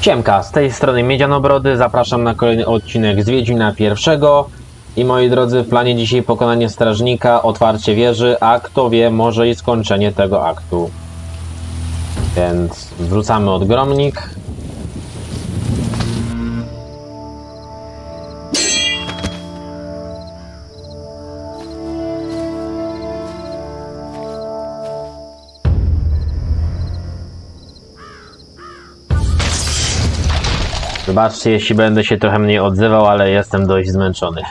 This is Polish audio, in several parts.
Siemka, z tej strony Miedzianobrody, zapraszam na kolejny odcinek z Wiedźmina pierwszego. I moi drodzy, w planie dzisiaj pokonanie strażnika, otwarcie wieży, a kto wie, może i skończenie tego aktu. Więc wrzucamy odgromnik. Wybaczcie, jeśli będę się trochę mniej odzywał, ale jestem dość zmęczony.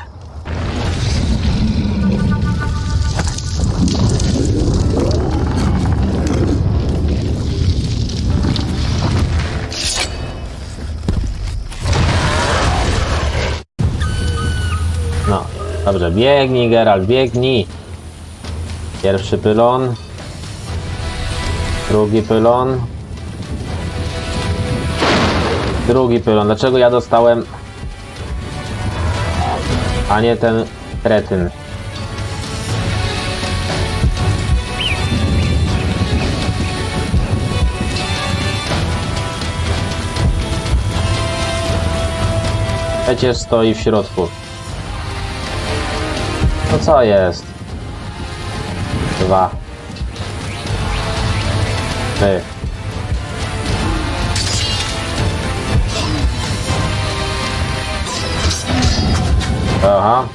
No, dobrze, biegnij Geralt, biegnij. Pierwszy pylon. Drugi pylon. Drugi pylon. Dlaczego ja dostałem... A nie ten kretyn? Przecież stoi w środku. No co jest? Dwa. Trzy. Aha.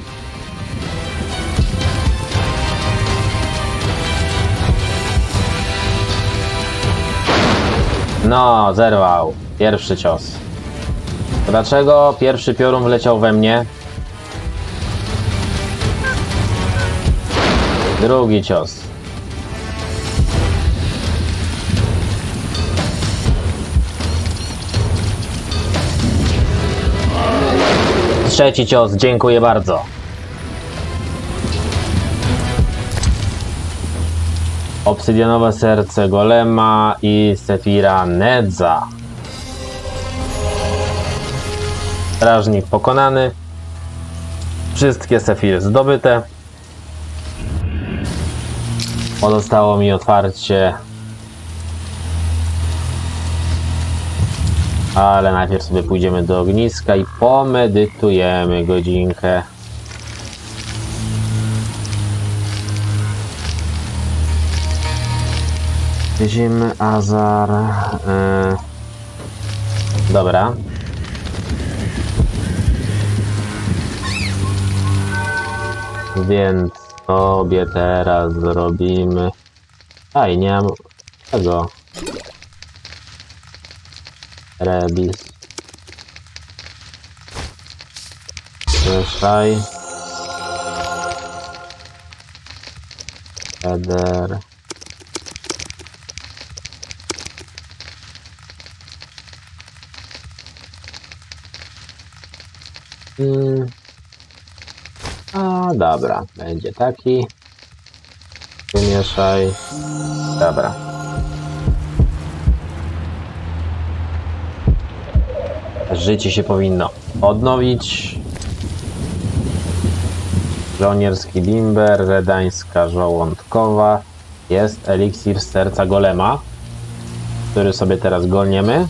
No, zerwał. Pierwszy cios. Dlaczego pierwszy piorun wleciał we mnie? Drugi cios. Trzeci cios, dziękuję bardzo. Obsydianowe serce Golema i Sefira Nedza. Strażnik pokonany. Wszystkie Sefiry zdobyte. Pozostało mi otwarcie. Ale najpierw sobie pójdziemy do ogniska i pomedytujemy godzinkę. Zimy Azar. Yy. Dobra. Więc sobie teraz zrobimy. A i nie mam tego. Rebis. Mieszaj. Header. Hmm. A dobra, będzie taki. Wymieszaj. Dobra. Życie się powinno odnowić. Żołnierski bimber, redańska żołądkowa. Jest eliksir serca golema, który sobie teraz golniemy.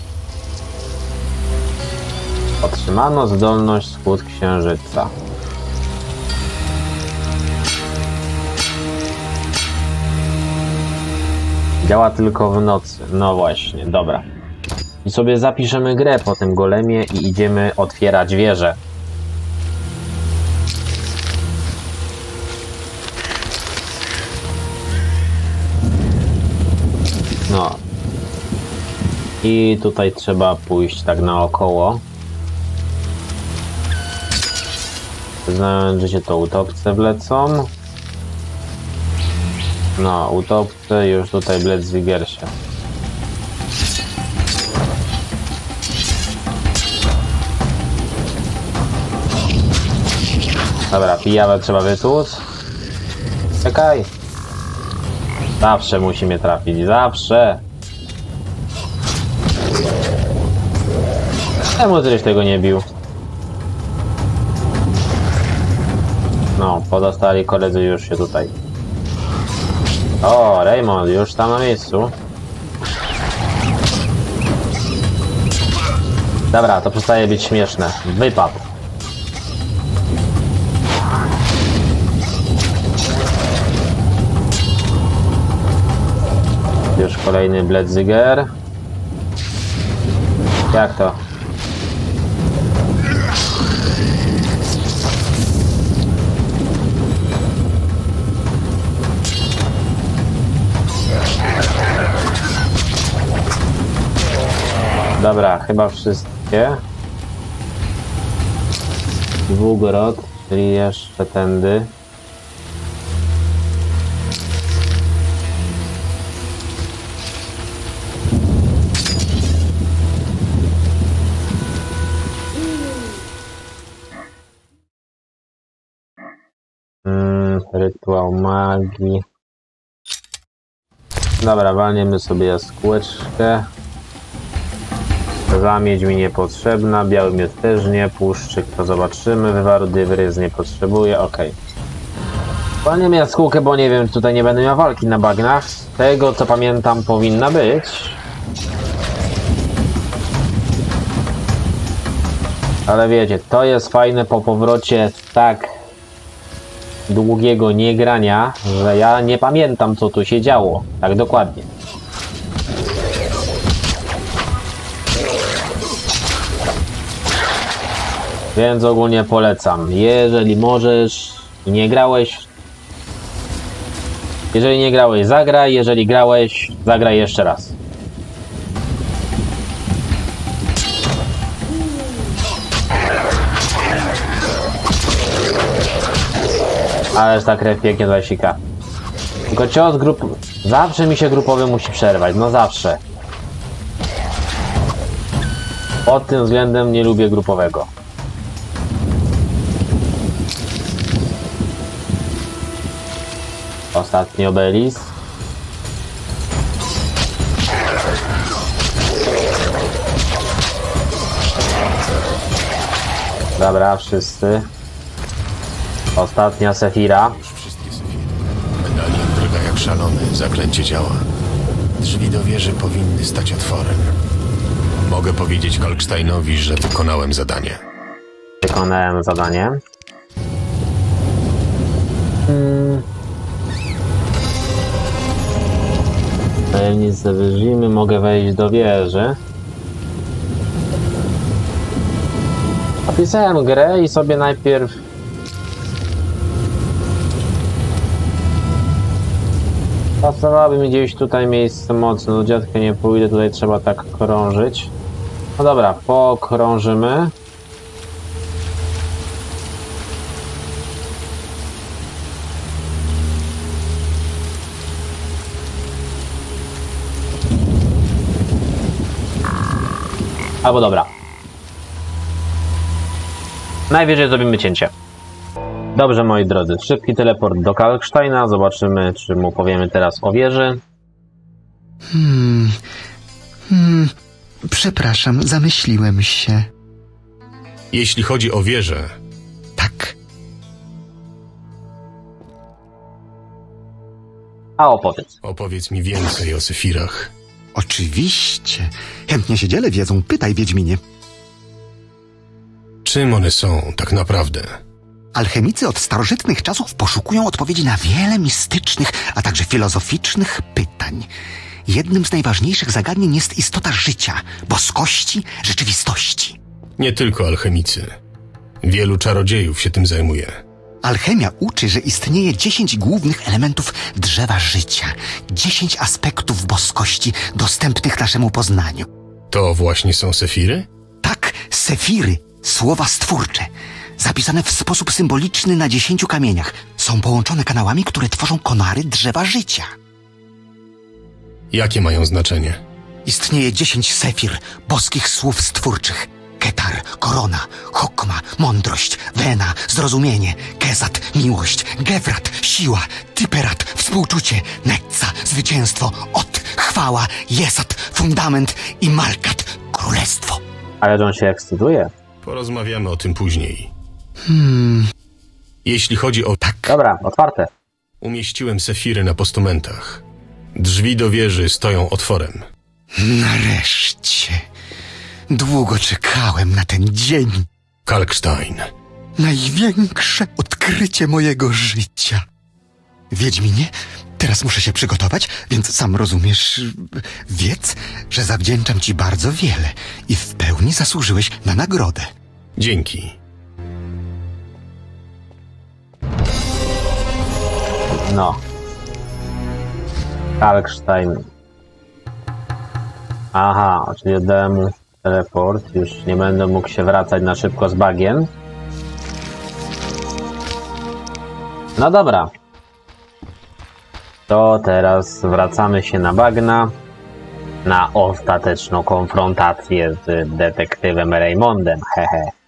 Otrzymano zdolność skłód księżyca. Działa tylko w nocy. No właśnie, dobra. I sobie zapiszemy grę po tym golemie i idziemy otwierać wieżę. No. I tutaj trzeba pójść tak naokoło. Znając, że się to utopce wlecą. No, utopce już tutaj Blitzwiggersie. Dobra, pijawę trzeba wytłuc. Czekaj. Zawsze musi mnie trafić, zawsze. Czemu żeś tego nie bił? No, pozostali koledzy już się tutaj. O, Raymond, już tam na miejscu. Dobra, to przestaje być śmieszne. Wypad. Już kolejny Bledzyger. Jak to? Dobra, chyba wszystkie. Dwugorod, czyli jeszcze tędy. Rytuał magii. Dobra, walniemy sobie jaskółeczkę. Zamiedź mi niepotrzebna, biały miód też nie, puszczyk to zobaczymy, wywaru dywrys nie potrzebuję, okej. Walniemy jaskółkę, bo nie wiem, tutaj nie będę miał walki na bagnach. Tego co pamiętam powinna być. Ale wiecie, to jest fajne po powrocie tak długiego niegrania, że ja nie pamiętam co tu się działo. Tak dokładnie. Więc ogólnie polecam. Jeżeli możesz i nie grałeś, jeżeli nie grałeś, zagraj. Jeżeli grałeś, zagraj jeszcze raz. Ależ ta krew pięknie zasika. Tylko cios grup... Zawsze mi się grupowy musi przerwać, no zawsze. Pod tym względem nie lubię grupowego. Ostatni obelis. Dobra, wszyscy. Ostatnia Sefira. Już wszystkie sefiry. Medalion drga jak szalony, zaklęcie działa. Drzwi do wieży powinny stać otworem. Mogę powiedzieć Kalksteinowi, że wykonałem zadanie. Wykonałem zadanie. Hmm. Tajemnice wyżymy, mogę wejść do wieży. Opisałem grę i sobie najpierw Pasowałoby mi gdzieś tutaj miejsce mocne, do dziadka nie pójdę, tutaj trzeba tak krążyć. No dobra, pokrążymy. Albo dobra. Najwyżej zrobimy cięcie. Dobrze, moi drodzy, szybki teleport do Kalksteina. Zobaczymy, czy mu powiemy teraz o wieży. Hmm. Hmm. Przepraszam, zamyśliłem się. Jeśli chodzi o wieżę, Tak. A opowiedz. opowiedz mi więcej o sefirach. Oczywiście. Chętnie się dzielę wiedzą. Pytaj, Wiedźminie. Czym one są tak naprawdę? Alchemicy od starożytnych czasów poszukują odpowiedzi na wiele mistycznych, a także filozoficznych pytań. Jednym z najważniejszych zagadnień jest istota życia, boskości, rzeczywistości. Nie tylko alchemicy. Wielu czarodziejów się tym zajmuje. Alchemia uczy, że istnieje dziesięć głównych elementów drzewa życia, dziesięć aspektów boskości dostępnych naszemu poznaniu. To właśnie są sefiry? Tak, sefiry, słowa stwórcze, zapisane w sposób symboliczny na dziesięciu kamieniach, są połączone kanałami, które tworzą konary drzewa życia. Jakie mają znaczenie? Istnieje dziesięć sefir, boskich słów stwórczych. Ketar, korona, hokma, mądrość, wena, zrozumienie, kezat, miłość, gewrat, siła, typerat, współczucie, netca, zwycięstwo, ot, chwała, jesat, fundament i malkat, królestwo. Ale on się ekscytuje. Porozmawiamy o tym później. Jeśli chodzi o tak, Dobra, otwarte. umieściłem sefiry na postumentach. Drzwi do wieży stoją otworem. Nareszcie. Długo czekałem na ten dzień. Kalkstein. Największe odkrycie mojego życia. Wiedźminie, teraz muszę się przygotować, więc sam rozumiesz, wiedz, że zawdzięczam ci bardzo wiele i w pełni zasłużyłeś na nagrodę. Dzięki. No. Kalkstein. Aha, czyli oddałem mu teleport. Już nie będę mógł się wracać na szybko z bagien. No dobra. To teraz wracamy się na bagna. Na ostateczną konfrontację z detektywem Raymondem. Hehe.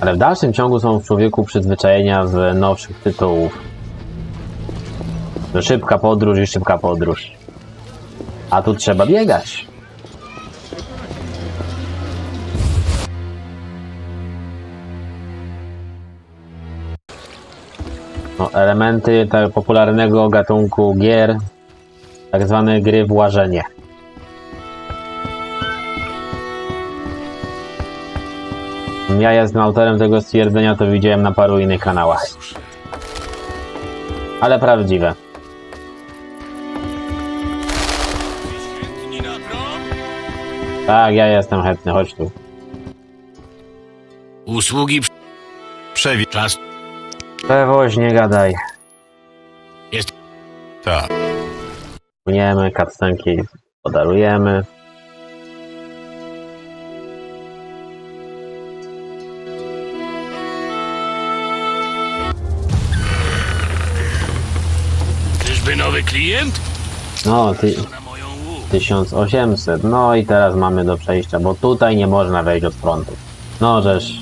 Ale w dalszym ciągu są w człowieku przyzwyczajenia z nowszych tytułów. No szybka podróż i szybka podróż. A tu trzeba biegać. No, elementy tak popularnego gatunku gier, tak zwane gry w Ja jestem autorem tego stwierdzenia, to widziałem na paru innych kanałach. Ale prawdziwe. Tak, ja jestem chętny, chodź tu. Usługi Przewi... czas Pewoś, nie gadaj. jest. Tak. Płyniemy, cutscenki podarujemy. Klient? No, ty, Na moją łuk. 1800. No i teraz mamy do przejścia, bo tutaj nie można wejść od frontu. No żeż.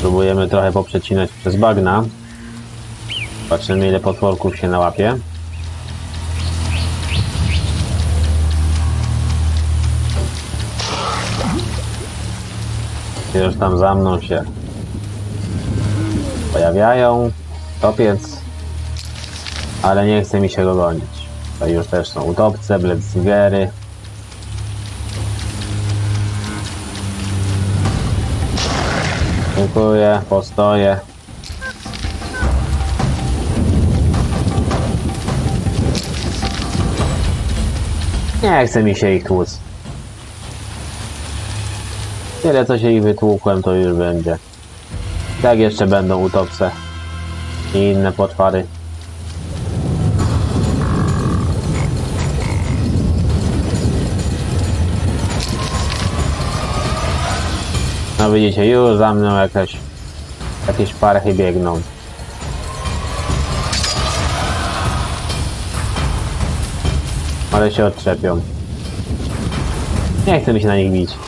Próbujemy trochę poprzecinać przez bagna. Patrzymy ile potworków się nałapie. Już tam za mną się pojawiają. Topiec. Ale nie chce mi się go gonić. To już też są utopce, Bledzingery. Dziękuję, postoję. Nie chce mi się ich tłuc. Tyle co się ich wytłukłem, to już będzie. Tak jeszcze będą utopce i inne potwary. No widzicie, już za mną jakaś, jakieś parchy biegną. Ale się odczepią. Nie chcę mi się na nich bić.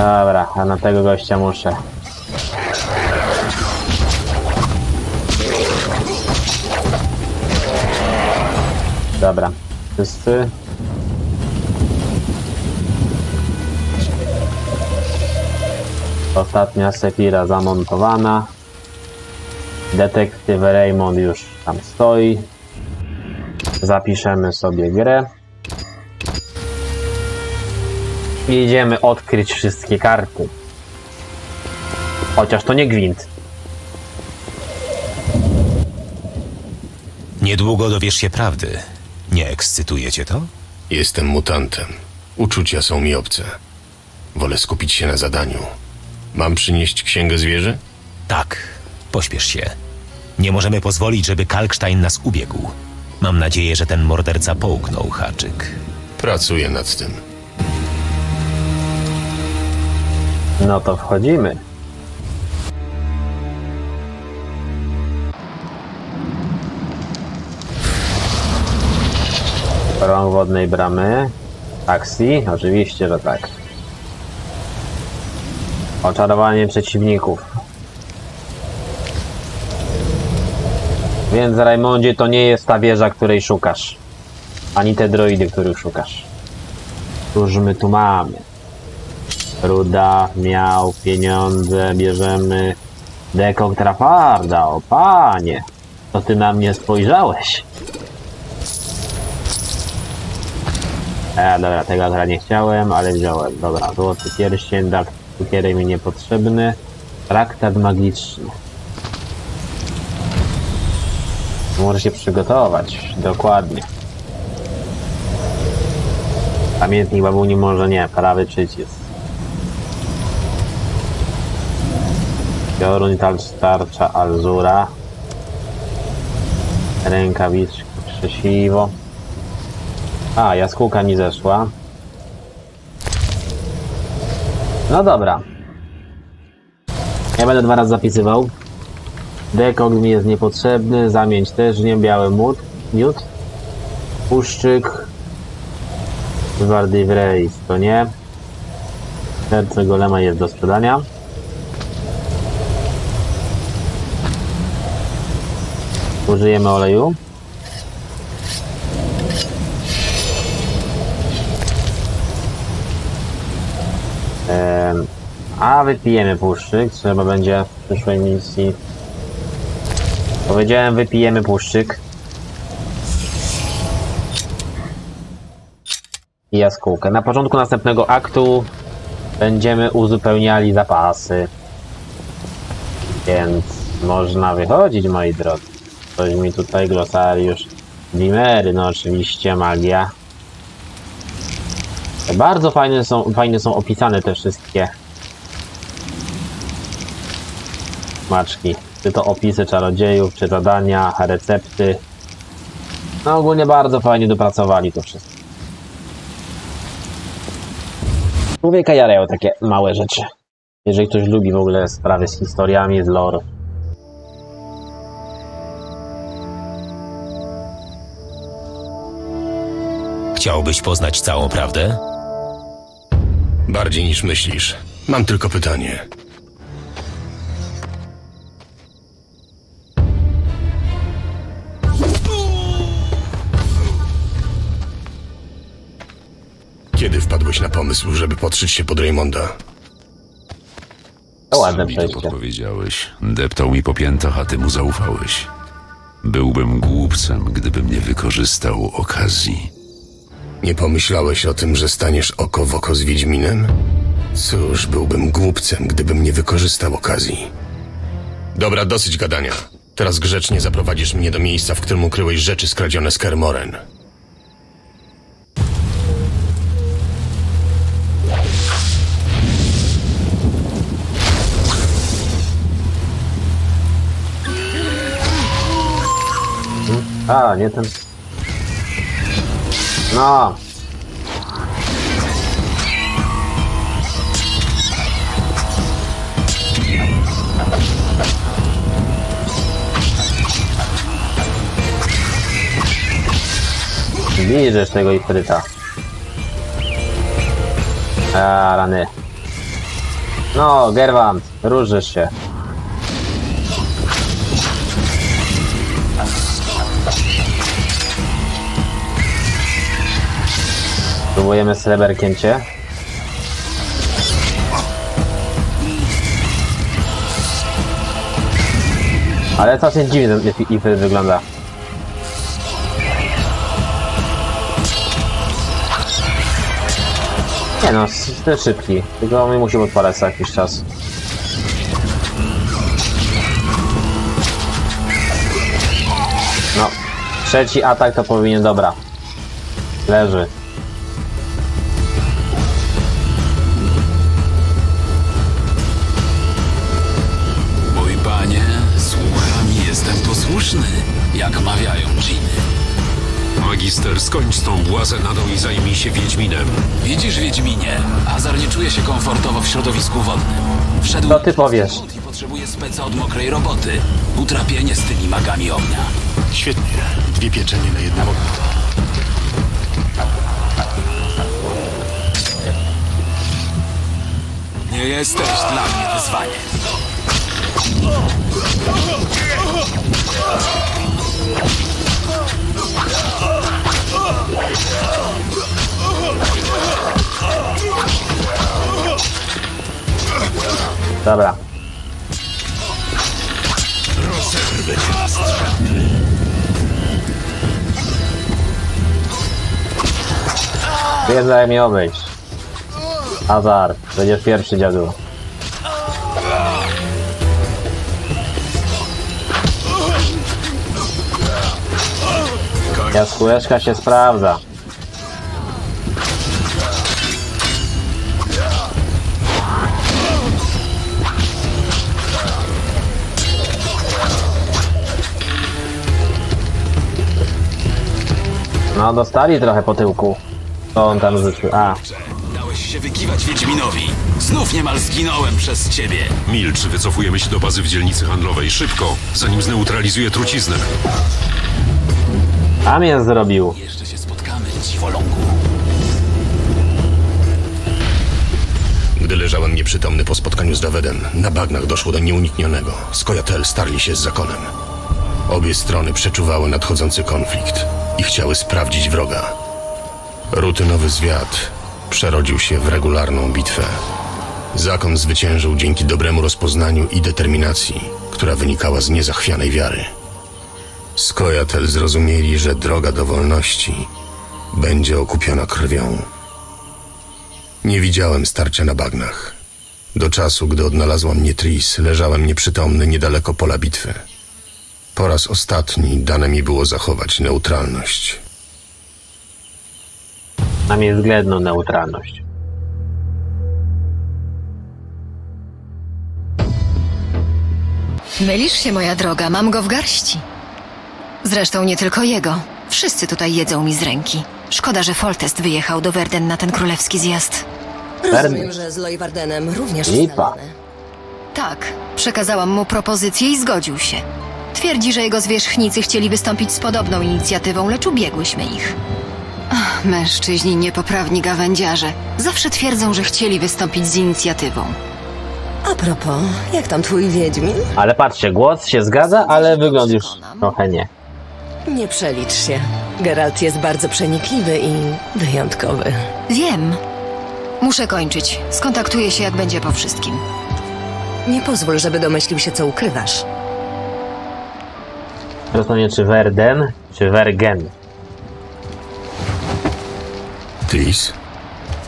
Dobra, a na tego gościa muszę. Dobra, wszyscy. Ostatnia Sefira zamontowana. Detektyw Raymond już tam stoi. Zapiszemy sobie grę. I idziemy odkryć wszystkie karty. Chociaż to nie gwint. Niedługo dowiesz się prawdy. Nie ekscytuje cię to? Jestem mutantem. Uczucia są mi obce. Wolę skupić się na zadaniu. Mam przynieść księgę zwierzy? Tak. Pośpiesz się. Nie możemy pozwolić, żeby Kalkstein nas ubiegł. Mam nadzieję, że ten morderca połknął haczyk. Pracuję nad tym. No to wchodzimy. Rąk wodnej bramy. Taksi? Oczywiście, że tak. Oczarowanie przeciwników. Więc Rajmondzie to nie jest ta wieża, której szukasz. Ani te droidy, których szukasz. Cóż my tu mamy? Ruda, miał, pieniądze, bierzemy. Dekok Trafarda, o panie. To ty na mnie spojrzałeś. E, dobra, tego akurat nie chciałem, ale wziąłem. Dobra, złoty pierścień, dak cukierek mi niepotrzebny. Traktat magiczny. Może się przygotować, dokładnie. Pamiętnik babuni może nie, prawy przycisk. Piorun, tarcza Alzura. Rękawiczki, krzesiwo. A, jaskółka mi zeszła. No dobra. Ja będę dwa razy zapisywał. Dekog mi jest niepotrzebny, zamięć też nie, biały mód, miód. Puszczyk. Wardy Wrejs to nie. Serce golema jest do sprzedania. Użyjemy oleju. A wypijemy puszczyk, trzeba będzie w przyszłej misji. Powiedziałem wypijemy puszczyk. I jaskółkę. Na początku następnego aktu będziemy uzupełniali zapasy. Więc można wychodzić, moi drodzy. Coś mi tutaj glosariusz. Dimery, no oczywiście magia. Bardzo fajne są, fajnie są opisane te wszystkie maczki. Czy to opisy czarodziejów, czy zadania, recepty. No ogólnie bardzo fajnie dopracowali to wszystko. Człowieka jarają takie małe rzeczy. Jeżeli ktoś lubi w ogóle sprawy z historiami, z lore. Chciałbyś poznać całą prawdę? Bardziej niż myślisz. Mam tylko pytanie. Kiedy wpadłeś na pomysł, żeby podszyć się pod Raymonda? To ładne przejście. podpowiedziałeś. Deptał mi po piętach, a ty mu zaufałeś. Byłbym głupcem, gdybym nie wykorzystał okazji. Nie pomyślałeś o tym, że staniesz oko w oko z Wiedźminem? Cóż, byłbym głupcem, gdybym nie wykorzystał okazji. Dobra, dosyć gadania. Teraz grzecznie zaprowadzisz mnie do miejsca, w którym ukryłeś rzeczy skradzione z Kermoren. A, nie ten. No. Bierzesz tego ifryta. A, rany. No, Gerwant, różysz się. Próbujemy sreberkiem cię. Ale całkiem dziwnie ten ifryt wygląda. Nie no, jest szybki. Tylko my musimy odpalać co jakiś czas. No, trzeci atak to powinien, dobra. Leży. Skończ z tą błazenadą i zajmij się Wiedźminem. Widzisz, Wiedźminie, Azar nie czuje się komfortowo w środowisku wodnym. Wszedł Co ty powiesz? i potrzebuje speca od mokrej roboty. Utrapienie z tymi magami ognia. Świetnie. Dwie pieczenie na jednym ogniu. Nie Nie jesteś dla mnie wyzwaniem. Dobra. Wiem, daj mi obejść. Azar, będziesz pierwszy dziadu. Jaskółeczka się sprawdza. No, dostali trochę po tyłku. Co on tam rzucił? A, Dałeś się wykiwać Wiedźminowi. Znów niemal zginąłem przez ciebie. Milcz, wycofujemy się do bazy w dzielnicy handlowej. Szybko, zanim zneutralizuje truciznę. A mnie zrobił. Jeszcze się spotkamy, dziwolągu. Gdy leżałem nieprzytomny po spotkaniu z Dawedem, na bagnach doszło do nieuniknionego. Skojatel starli się z zakonem. Obie strony przeczuwały nadchodzący konflikt i chciały sprawdzić wroga. Rutynowy zwiat przerodził się w regularną bitwę. Zakon zwyciężył dzięki dobremu rozpoznaniu i determinacji, która wynikała z niezachwianej wiary. Skojatel zrozumieli, że droga do wolności będzie okupiona krwią. Nie widziałem starcia na bagnach. Do czasu, gdy odnalazła mnie Tris, leżałem nieprzytomny niedaleko pola bitwy. Po raz ostatni dane mi było zachować neutralność. Na mnie względną neutralność. Mylisz się, moja droga, mam go w garści. Zresztą nie tylko jego. Wszyscy tutaj jedzą mi z ręki. Szkoda, że Foltest wyjechał do Verden na ten królewski zjazd. Rozumiem, że z również Lipa. ustalone. Tak, przekazałam mu propozycję i zgodził się. Twierdzi, że jego zwierzchnicy chcieli wystąpić z podobną inicjatywą, lecz ubiegłyśmy ich. Ach, mężczyźni niepoprawni gawędziarze. Zawsze twierdzą, że chcieli wystąpić z inicjatywą. A propos, jak tam twój Wiedźmin? Ale patrzcie, głos się zgadza, ale wygląd już trochę nie. Nie przelicz się. Geralt jest bardzo przenikliwy i wyjątkowy. Wiem. Muszę kończyć. Skontaktuję się, jak będzie po wszystkim. Nie pozwól, żeby domyślił się, co ukrywasz. Rozumiem, czy Verden, czy Vergen. Tris?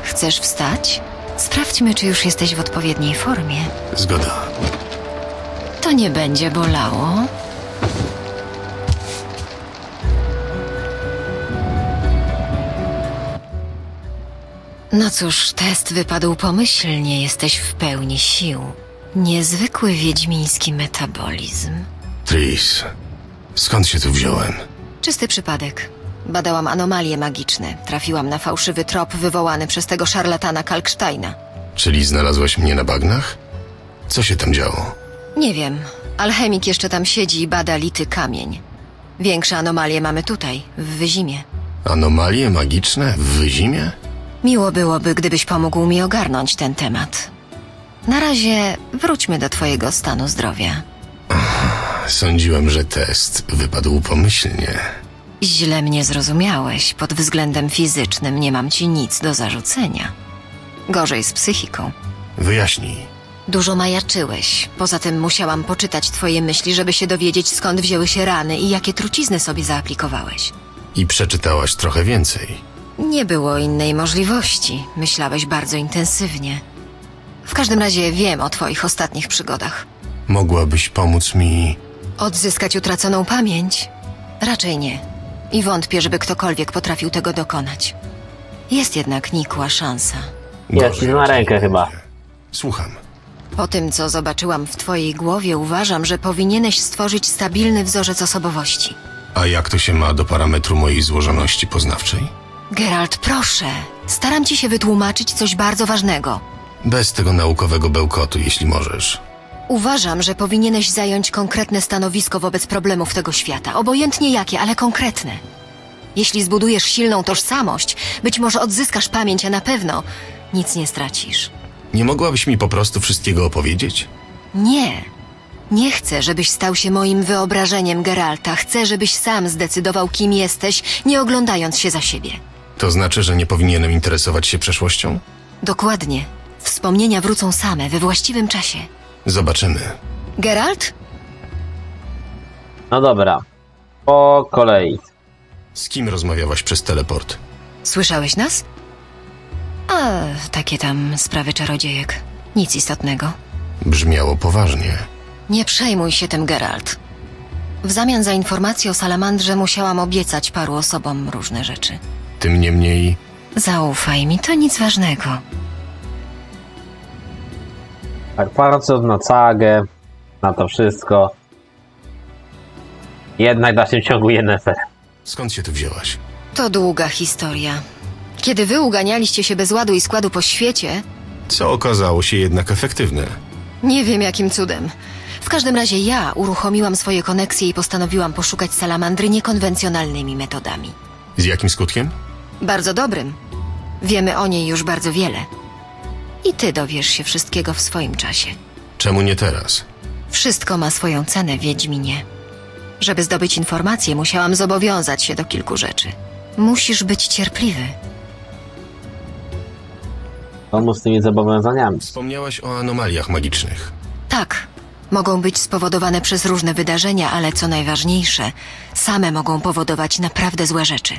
Chcesz wstać? Sprawdźmy, czy już jesteś w odpowiedniej formie. Zgoda. To nie będzie bolało. No cóż, test wypadł pomyślnie, jesteś w pełni sił. Niezwykły wiedźmiński metabolizm. Tris, skąd się tu wziąłem? Czysty przypadek. Badałam anomalie magiczne. Trafiłam na fałszywy trop wywołany przez tego szarlatana Kalksteina. Czyli znalazłaś mnie na bagnach? Co się tam działo? Nie wiem. Alchemik jeszcze tam siedzi i bada lity kamień. Większe anomalie mamy tutaj, w Wyzimie. Anomalie magiczne w Wyzimie? Miło byłoby, gdybyś pomógł mi ogarnąć ten temat. Na razie wróćmy do twojego stanu zdrowia. Sądziłem, że test wypadł pomyślnie. Źle mnie zrozumiałeś. Pod względem fizycznym nie mam ci nic do zarzucenia. Gorzej z psychiką. Wyjaśnij. Dużo majaczyłeś. Poza tym musiałam poczytać twoje myśli, żeby się dowiedzieć, skąd wzięły się rany i jakie trucizny sobie zaaplikowałeś. I przeczytałaś trochę więcej. Nie było innej możliwości. Myślałeś bardzo intensywnie. W każdym razie wiem o twoich ostatnich przygodach. Mogłabyś pomóc mi. Odzyskać utraconą pamięć? Raczej nie. I wątpię, żeby ktokolwiek potrafił tego dokonać. Jest jednak nikła szansa. Jest, na rękę chyba. Słucham. Po tym, co zobaczyłam w twojej głowie, uważam, że powinieneś stworzyć stabilny wzorzec osobowości. A jak to się ma do parametru mojej złożoności poznawczej? Geralt, proszę. Staram ci się wytłumaczyć coś bardzo ważnego. Bez tego naukowego bełkotu, jeśli możesz. Uważam, że powinieneś zająć konkretne stanowisko wobec problemów tego świata. Obojętnie jakie, ale konkretne. Jeśli zbudujesz silną tożsamość, być może odzyskasz pamięć, a na pewno nic nie stracisz. Nie mogłabyś mi po prostu wszystkiego opowiedzieć? Nie. Nie chcę, żebyś stał się moim wyobrażeniem, Geralta. Chcę, żebyś sam zdecydował, kim jesteś, nie oglądając się za siebie. To znaczy, że nie powinienem interesować się przeszłością? Dokładnie. Wspomnienia wrócą same, we właściwym czasie. Zobaczymy. Geralt? No dobra. Po kolei. Z kim rozmawiałaś przez teleport? Słyszałeś nas? A, takie tam sprawy czarodziejek. Nic istotnego. Brzmiało poważnie. Nie przejmuj się tym, Geralt. W zamian za informację o salamandrze musiałam obiecać paru osobom różne rzeczy. Tym niemniej Zaufaj mi, to nic ważnego. Tak patrząc na cagę, na to wszystko, jednak w dalszym ciągu Yennefer. skąd się tu wzięłaś? To długa historia. Kiedy wy uganialiście się bez ładu i składu po świecie, Co okazało się jednak efektywne. nie wiem jakim cudem. W każdym razie ja uruchomiłam swoje koneksje i postanowiłam poszukać salamandry niekonwencjonalnymi metodami. Z jakim skutkiem? Bardzo dobrym. Wiemy o niej już bardzo wiele. I ty dowiesz się wszystkiego w swoim czasie. Czemu nie teraz? Wszystko ma swoją cenę, Wiedźminie. Żeby zdobyć informacje, musiałam zobowiązać się do kilku rzeczy. Musisz być cierpliwy. Komu z tymi zobowiązaniami? Wspomniałaś o anomaliach magicznych. Tak, mogą być spowodowane przez różne wydarzenia, ale co najważniejsze, same mogą powodować naprawdę złe rzeczy.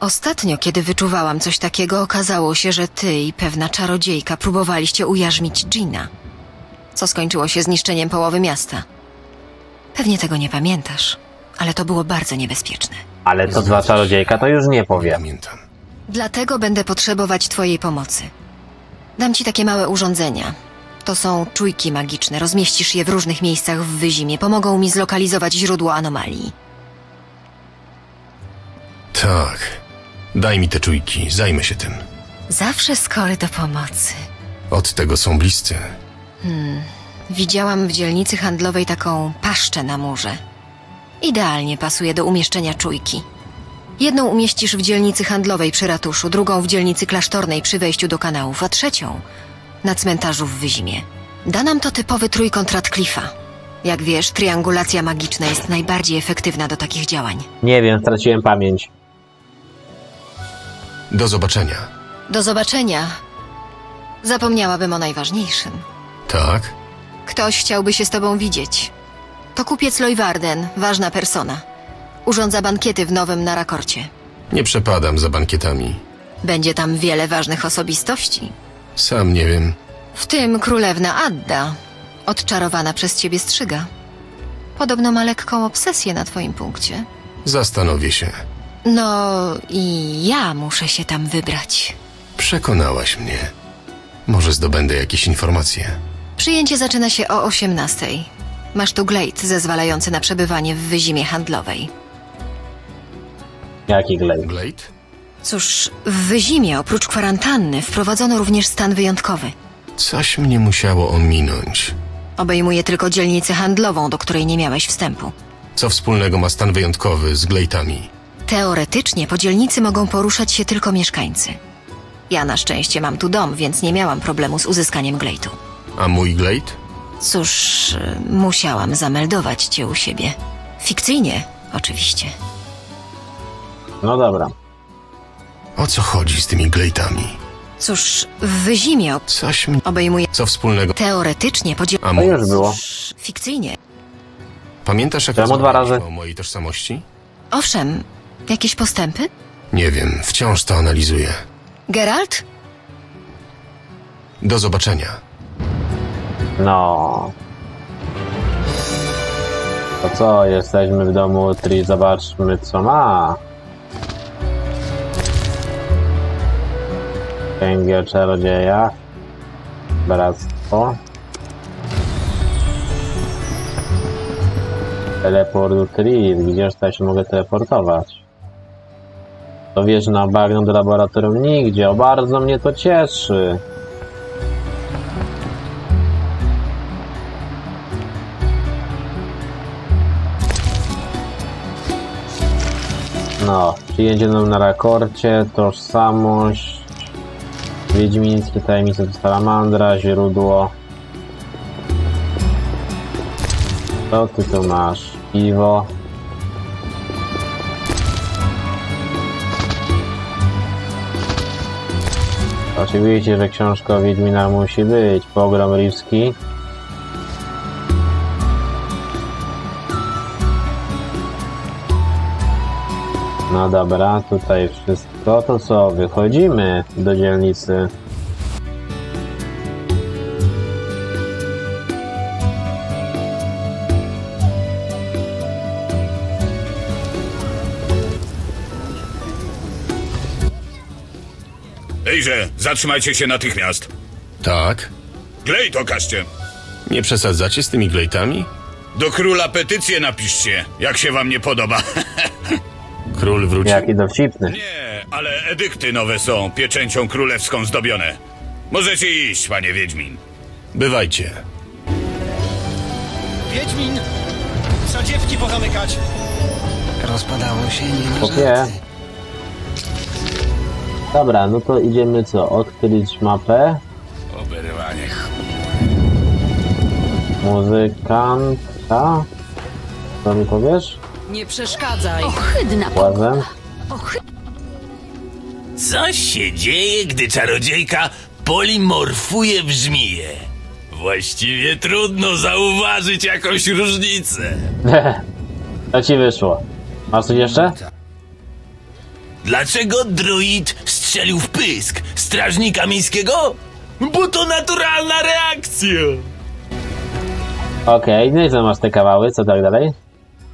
Ostatnio, kiedy wyczuwałam coś takiego, okazało się, że ty i pewna czarodziejka próbowaliście ujarzmić Gina, co skończyło się zniszczeniem połowy miasta. Pewnie tego nie pamiętasz, ale to było bardzo niebezpieczne. Ale to dla czarodziejka to już nie powiem. Pamiętam. Dlatego będę potrzebować Twojej pomocy. Dam Ci takie małe urządzenia. To są czujki magiczne. Rozmieścisz je w różnych miejscach w wyzimie. Pomogą mi zlokalizować źródło anomalii. Tak. Daj mi te czujki, zajmę się tym. Zawsze skory do pomocy. Od tego są bliscy. Widziałam w dzielnicy handlowej taką paszczę na murze. Idealnie pasuje do umieszczenia czujki. Jedną umieścisz w dzielnicy handlowej przy ratuszu, drugą w dzielnicy klasztornej przy wejściu do kanałów, a trzecią na cmentarzu w Wyzimie. Da nam to typowy trójkąt Radcliffe'a. Jak wiesz, triangulacja magiczna jest najbardziej efektywna do takich działań. Nie wiem, straciłem pamięć. Do zobaczenia. Do zobaczenia. Zapomniałabym o najważniejszym. Tak? Ktoś chciałby się z tobą widzieć. To kupiec Lojwarden, ważna persona. Urządza bankiety w nowym Narakorcie. Nie przepadam za bankietami. Będzie tam wiele ważnych osobistości. Sam nie wiem. W tym królewna Adda, odczarowana przez ciebie strzyga. Podobno ma lekką obsesję na twoim punkcie. Zastanowię się. No i ja muszę się tam wybrać. Przekonałaś mnie. Może zdobędę jakieś informacje. Przyjęcie zaczyna się o 18. Masz tu glejt zezwalający na przebywanie w wyzimie handlowej. Jaki glejt? Blade? Cóż, w wyzimie oprócz kwarantanny wprowadzono również stan wyjątkowy. Coś mnie musiało ominąć. Obejmuje tylko dzielnicę handlową, do której nie miałeś wstępu. Co wspólnego ma stan wyjątkowy z glejtami? Teoretycznie po dzielnicy mogą poruszać się tylko mieszkańcy. Ja na szczęście mam tu dom, więc nie miałam problemu z uzyskaniem glejtu. A mój glejt? Cóż, y, musiałam zameldować cię u siebie. Fikcyjnie, oczywiście. No dobra. O co chodzi z tymi glejtami? Cóż, w wyzimie ob- Coś mnie... obejmuje Co wspólnego? teoretycznie po dziel- A To mój... już było. Fikcyjnie. Pamiętasz jak Czemu dwa razy? o mojej tożsamości? Owszem, jakieś postępy? Nie wiem, wciąż to analizuję. Geralt? Do zobaczenia. No. To co, jesteśmy w domu Tri, zobaczmy co ma. Księgi o czarodziejach. Bractwo. Teleport Tri, gdzież tutaj się mogę teleportować? To wiesz na bagno do laboratorium nigdzie, o bardzo mnie to cieszy. No, przyjedzie nam na rakorcie, tożsamość, Wiedźmińskie tajemnice to salamandra, źródło. Co ty tu masz? Piwo. Oczywiście, że książka o Wiedźminach musi być. Pogrom Rivski. No dobra, tutaj wszystko. To co, wychodzimy do dzielnicy. Zatrzymajcie się natychmiast. Tak? Glejt okażcie. Nie przesadzacie z tymi glejtami? Do króla petycję napiszcie, jak się wam nie podoba. Król wrócił. Jaki dowcipny. Nie, ale edykty nowe są, pieczęcią królewską zdobione. Możecie iść, panie Wiedźmin. Bywajcie. Wiedźmin! Trzeba dziewki pozamykać! Rozpadało się, nie Kopie. Dobra, no to idziemy co? Odkryć mapę. Oberwanie Muzykanta. Co mi powiesz? Nie przeszkadzaj. Ohydna Łazem? Co się dzieje, gdy czarodziejka polimorfuje w żmiję? Właściwie trudno zauważyć jakąś różnicę. to ci wyszło. Masz coś jeszcze? Dlaczego druid strzelił w pysk strażnika miejskiego? Bo to naturalna reakcja. Okej, no i co masz te kawały? Co tak dalej?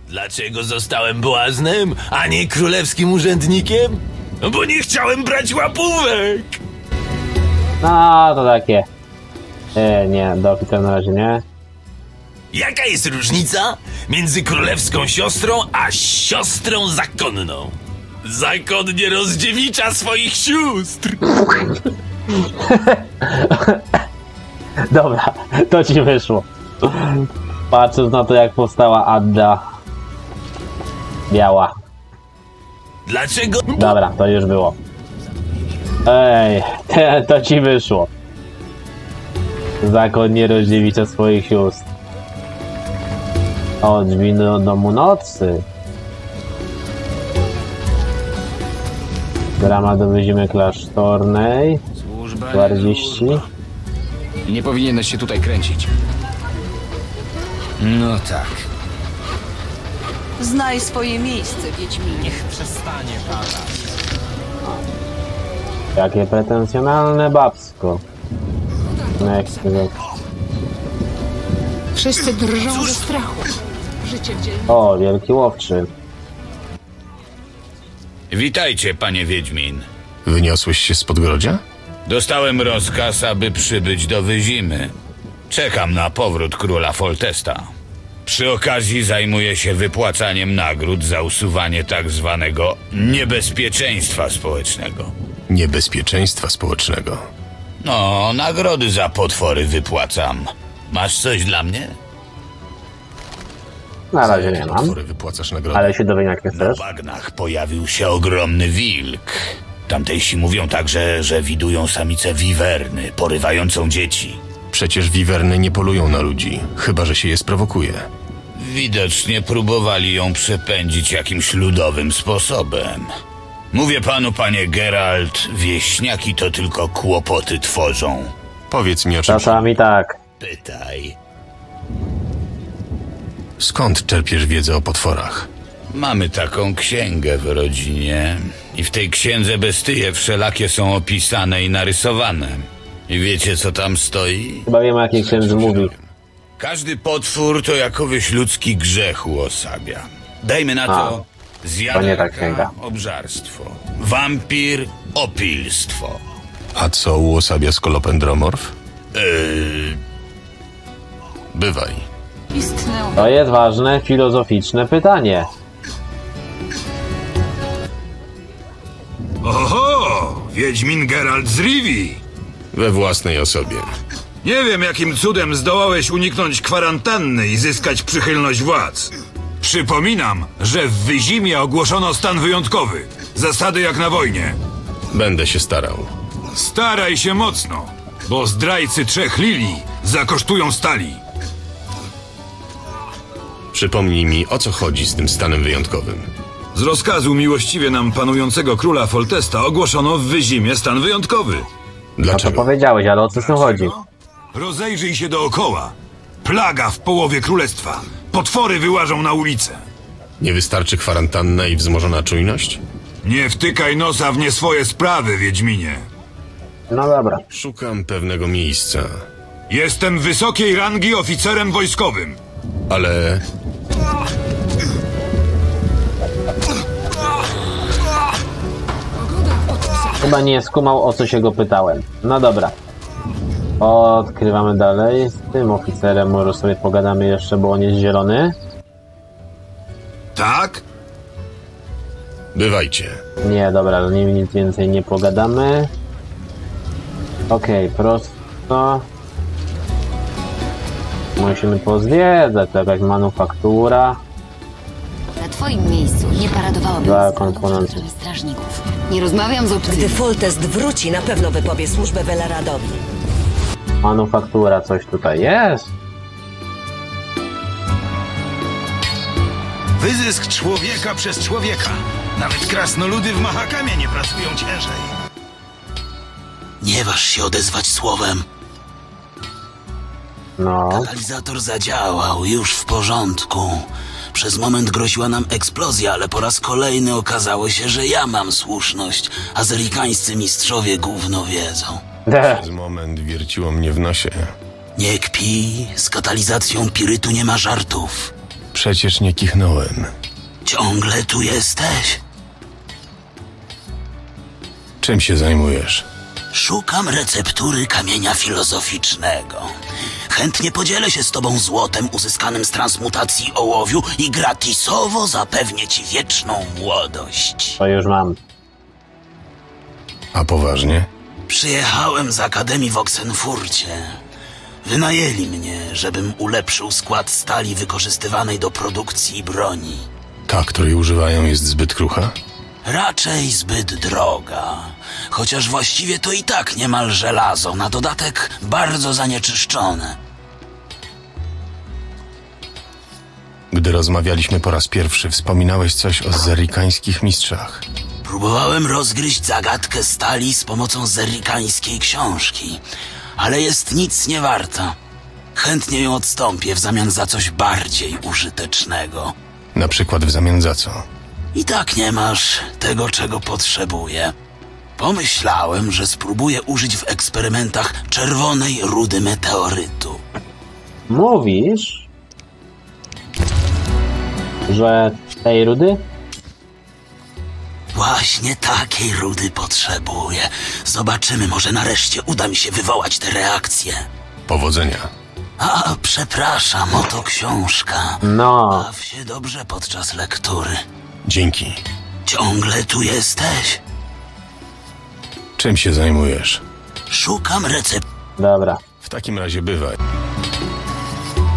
Dlaczego zostałem błaznem, a nie królewskim urzędnikiem? No Bo nie chciałem brać łapówek. No, to takie. E, nie, do oficer na razie nie. Jaka jest różnica między królewską siostrą a siostrą zakonną? Zakon nie rozdziewicza swoich sióstr. Dobra, to ci wyszło. Patrząc na to, jak powstała Adda Biała. Dlaczego? Dobra, to już było. Ej, te, to ci wyszło. Zakon nie rozdziewicza swoich sióstr. O, drzwi do domu nocy. Drama do wyzimy klasztornej. Służba 40. Nie powinieneś się tutaj kręcić. No tak. Znaj swoje miejsce, Wiedźminie. Niech przestanie padać. Jakie pretensjonalne babsko. Za- Wszyscy drżą ze strachu. Życie w dzielnicy. O, wielki łowczy. Witajcie, panie Wiedźmin. Wyniosłeś się z podgrodzia? Dostałem rozkaz, aby przybyć do Wyzimy. Czekam na powrót króla Foltesta. Przy okazji zajmuję się wypłacaniem nagród za usuwanie tak zwanego niebezpieczeństwa społecznego. Niebezpieczeństwa społecznego. No, nagrody za potwory wypłacam. Masz coś dla mnie? Na razie nie mam. Wypłacasz nagrodę. Ale się dowiem jak Na chcesz. bagnach pojawił się ogromny wilk. Tamtejsi mówią także, że widują samicę wiwerny, porywającą dzieci. Przecież wiwerny nie polują na ludzi, chyba że się je sprowokuje. Widocznie próbowali ją przepędzić jakimś ludowym sposobem. Mówię panu, panie Geralt, wieśniaki to tylko kłopoty tworzą. Powiedz mi o czym. Czasami tak. Pytaj. Skąd czerpiesz wiedzę o potworach? Mamy taką księgę w rodzinie i w tej księdze bestie wszelakie są opisane i narysowane. I wiecie, co tam stoi? Chyba wiem o jakiej księdze mówi. Każdy potwór to jakowyś ludzki grzech uosabia. Dajmy na to księga. obżarstwo, wampir, opilstwo. A co uosabia skolopendromorf? Yy, Bywaj. To jest ważne, filozoficzne pytanie. Oho! Wiedźmin Geralt z Rivi! We własnej osobie. Nie wiem, jakim cudem zdołałeś uniknąć kwarantanny i zyskać przychylność władz. Przypominam, że w Wyzimie ogłoszono stan wyjątkowy. Zasady jak na wojnie. Będę się starał. Staraj się mocno, bo zdrajcy trzech lili zakosztują stali. Przypomnij mi, o co chodzi z tym stanem wyjątkowym. Z rozkazu miłościwie nam panującego króla Foltesta ogłoszono w Wyzimie stan wyjątkowy. No to powiedziałeś, ale o co tu chodzi? Rozejrzyj się dookoła. Plaga w połowie królestwa. Potwory wyłażą na ulicę. Nie wystarczy kwarantanna i wzmożona czujność? Nie wtykaj nosa w nie swoje sprawy, Wiedźminie. No dobra. Szukam pewnego miejsca. Jestem wysokiej rangi oficerem wojskowym. Ale Chyba nie skumał o co się go pytałem. No dobra. Odkrywamy dalej. Z tym oficerem może sobie pogadamy jeszcze, bo on jest zielony. Tak? bywajcie. Nie, dobra, z nim nic więcej nie pogadamy. Okej, prosto. Musimy pozwiedzać, to jakaś manufaktura. Na twoim miejscu nie paradowałabym Dwa z komponenty. strażników. Nie rozmawiam z obcymi. Gdy Foltest wróci, na pewno wypowie służbę Welaradowi. Manufaktura, coś tutaj jest. Wyzysk człowieka przez człowieka. Nawet krasnoludy w Mahakamie nie pracują ciężej. Nie waż się odezwać słowem. No. Katalizator zadziałał, już w porządku. Przez moment groziła nam eksplozja, ale po raz kolejny okazało się, że ja mam słuszność, a zerikańscy mistrzowie gówno wiedzą. Przez moment wierciło mnie w nosie. Nie kpi, z katalizacją pirytu nie ma żartów. Przecież nie kichnąłem. Ciągle tu jesteś? Czym się zajmujesz? Szukam receptury kamienia filozoficznego. Chętnie podzielę się z tobą złotem uzyskanym z transmutacji ołowiu i gratisowo zapewnię ci wieczną młodość. To już mam. A poważnie? Przyjechałem z Akademii w Oksenfurcie. Wynajęli mnie, żebym ulepszył skład stali wykorzystywanej do produkcji broni. Ta, której używają, jest zbyt krucha? Raczej zbyt droga. Chociaż właściwie to i tak niemal żelazo, na dodatek bardzo zanieczyszczone. Gdy rozmawialiśmy po raz pierwszy, wspominałeś coś o zerikańskich mistrzach. Próbowałem rozgryźć zagadkę stali z pomocą zerrikańskiej książki, ale jest nic nie warta. Chętnie ją odstąpię w zamian za coś bardziej użytecznego. Na przykład w zamian za co? I tak nie masz tego, czego potrzebuję. Pomyślałem, że spróbuję użyć w eksperymentach czerwonej rudy meteorytu. Mówisz, że tej rudy? Właśnie takiej rudy potrzebuję. Zobaczymy, może nareszcie uda mi się wywołać te reakcje. Powodzenia. A, przepraszam, oto książka. No. Baw się dobrze podczas lektury. Dzięki. Ciągle tu jesteś? Czym się zajmujesz? Szukam recept. Dobra. W takim razie bywaj.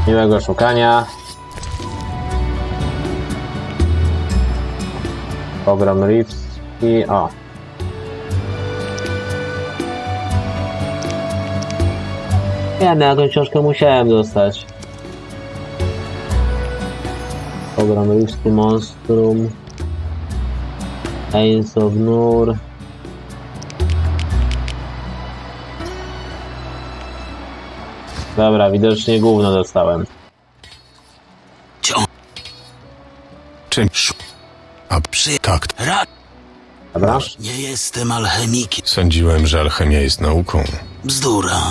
Miłego szukania. Program Reeves i o. Ja na jakąś książkę musiałem dostać. Program Reeves, Monstrum. Ace of Nur. Dobra, widocznie gówno dostałem. Czym? A Przy... tak. Ra... Dobra. Nie jestem alchemikiem. Sądziłem, że alchemia jest nauką. Bzdura.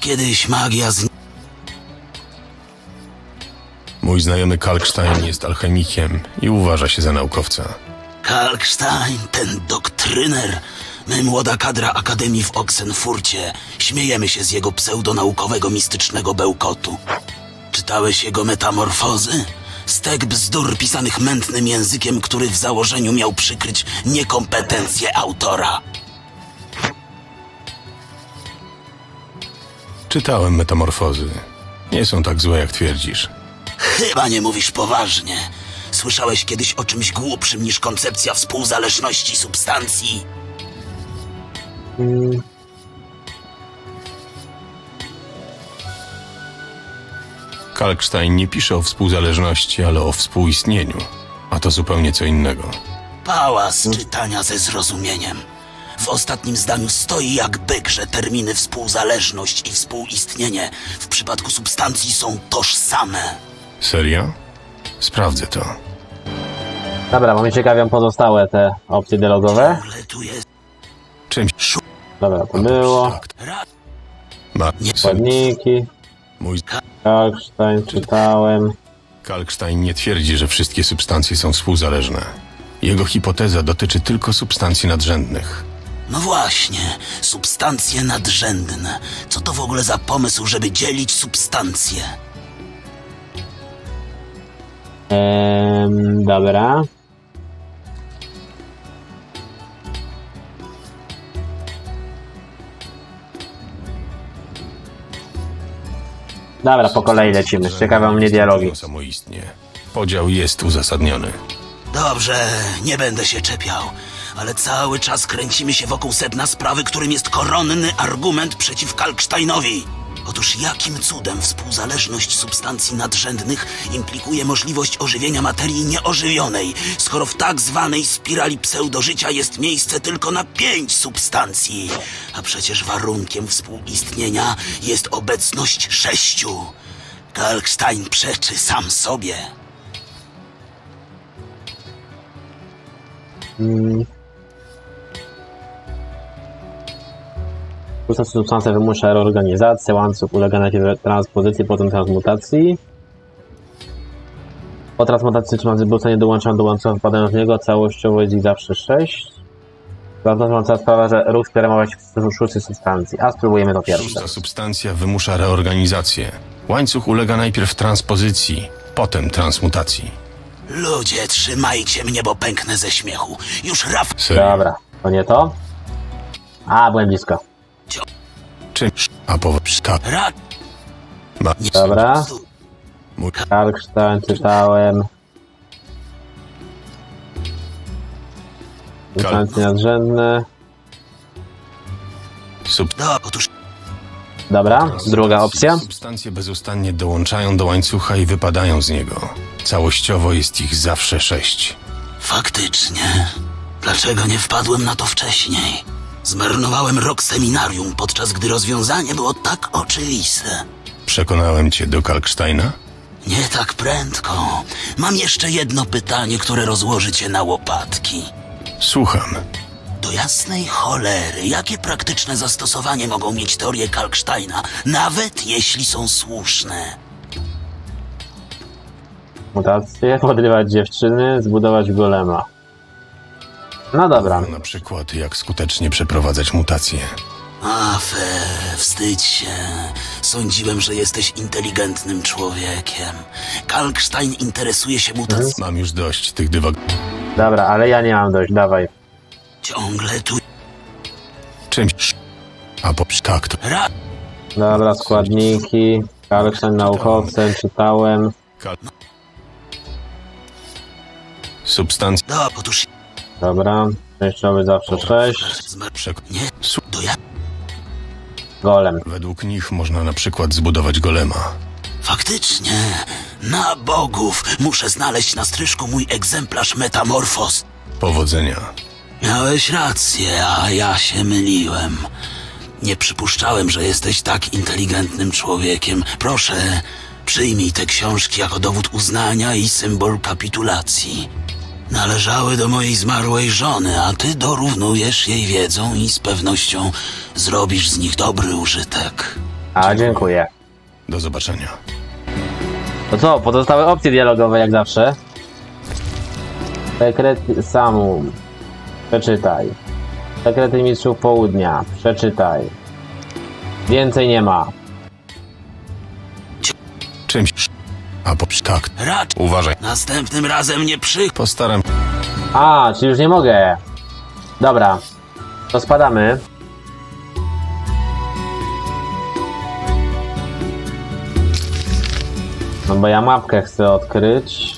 Kiedyś magia z... Mój znajomy Kalkstein jest alchemikiem i uważa się za naukowca. Kalkstein, ten doktryner. My, młoda kadra Akademii w Oksenfurcie, śmiejemy się z jego pseudonaukowego mistycznego bełkotu. Czytałeś jego metamorfozy? Stek bzdur pisanych mętnym językiem, który w założeniu miał przykryć niekompetencje autora. Czytałem metamorfozy. Nie są tak złe, jak twierdzisz. Chyba nie mówisz poważnie. Słyszałeś kiedyś o czymś głupszym niż koncepcja współzależności substancji? Mm. Kalkstein nie pisze o współzależności, ale o współistnieniu. A to zupełnie co innego. Pałas czytania ze zrozumieniem. W ostatnim zdaniu stoi jak byk, że terminy współzależność i współistnienie w przypadku substancji są tożsame. Serio? Sprawdzę to. Dobra, bo mnie ciekawią pozostałe te opcje dialogowe. Czymś Dobra, to było. ma... Składniki. Mój Kalkstein czytałem. Kalkstein nie twierdzi, że wszystkie substancje są współzależne. Jego hipoteza dotyczy tylko substancji nadrzędnych. No właśnie, substancje nadrzędne. Co to w ogóle za pomysł, żeby dzielić substancje? Ehm, dobra. Dobra, po kolei lecimy. Ciekawe mnie dialogi. Samoistnie. Podział jest uzasadniony. Dobrze, nie będę się czepiał, ale cały czas kręcimy się wokół sedna sprawy, którym jest koronny argument przeciw Kalksteinowi. Otóż jakim cudem współzależność substancji nadrzędnych implikuje możliwość ożywienia materii nieożywionej, skoro w tak zwanej spirali pseudożycia jest miejsce tylko na pięć substancji, a przecież warunkiem współistnienia jest obecność sześciu. Kalkstein przeczy sam sobie. Mm. Pusta substancja wymusza reorganizację, łańcuch ulega najpierw transpozycji, potem transmutacji. Po transmutacji substancje zostanie dołączone do łańcucha, wpadają w niego, całościowo jest ich zawsze 6. Transmutacja sprawia, że ruch wspiera się w szóstej substancji, a spróbujemy to pierwsze. Szósta substancja wymusza reorganizację. Łańcuch ulega najpierw transpozycji, potem transmutacji. Ludzie, trzymajcie mnie, bo pęknę ze śmiechu. Już Raf... Dobra, to nie to? A, byłem blisko. Czym? A po... Tak. Ra... Ma... Dobra. Kalkstein czytałem. Substancje nadrzędne. Sub... No. Dobra, druga opcja. Substancje bezustannie dołączają do łańcucha i wypadają z niego. Całościowo jest ich zawsze sześć. Faktycznie. Dlaczego nie wpadłem na to wcześniej? Zmarnowałem rok seminarium, podczas gdy rozwiązanie było tak oczywiste. Przekonałem cię do Kalksteina? Nie tak prędko. Mam jeszcze jedno pytanie, które rozłoży cię na łopatki. Słucham. Do jasnej cholery, jakie praktyczne zastosowanie mogą mieć teorie Kalksteina, nawet jeśli są słuszne? Mutacje, podrywać dziewczyny, zbudować golema. No dobra. Na przykład jak skutecznie przeprowadzać mutacje. A fe, wstydź się. Sądziłem, że jesteś inteligentnym człowiekiem. Kalkstein interesuje się mutacjami. Mam już dość tych dywag... Dobra, ale ja nie mam dość, dawaj. Ciągle tu... Czymś... A po... Tak, to... Ra... Dobra, składniki. Kalkstein naukowcem, czytałem. Kal... Substancje... No, otóż... Dobra, częściowy zawsze 6. Przek... Nie, ja... Golem. Według nich można na przykład zbudować golema. Faktycznie. Na bogów. Muszę znaleźć na stryżku mój egzemplarz Metamorfos. Powodzenia. Miałeś rację, a ja się myliłem. Nie przypuszczałem, że jesteś tak inteligentnym człowiekiem. Proszę, przyjmij te książki jako dowód uznania i symbol kapitulacji. Należały do mojej zmarłej żony, a ty dorównujesz jej wiedzą i z pewnością zrobisz z nich dobry użytek. A, dziękuję. Do zobaczenia. To co, pozostałe opcje dialogowe jak zawsze. Sekrety Samum. Przeczytaj. Sekrety Mistrzów Południa. Przeczytaj. Więcej nie ma. Czymś... A po... Tak. Racz. Uważaj. Następnym razem nie przy... Postaram... A, czy już nie mogę. Dobra. To spadamy. No bo ja mapkę chcę odkryć.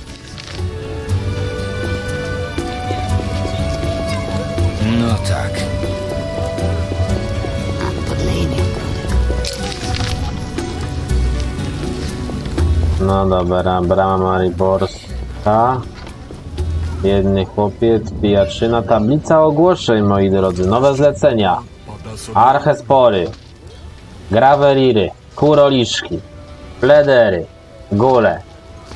No tak. No dobra, brama Mariborska. Jedny chłopiec, pijaczyna, tablica ogłoszeń, moi drodzy. Nowe zlecenia. Archespory. Graveriry. Kuroliszki. Pledery. Gule.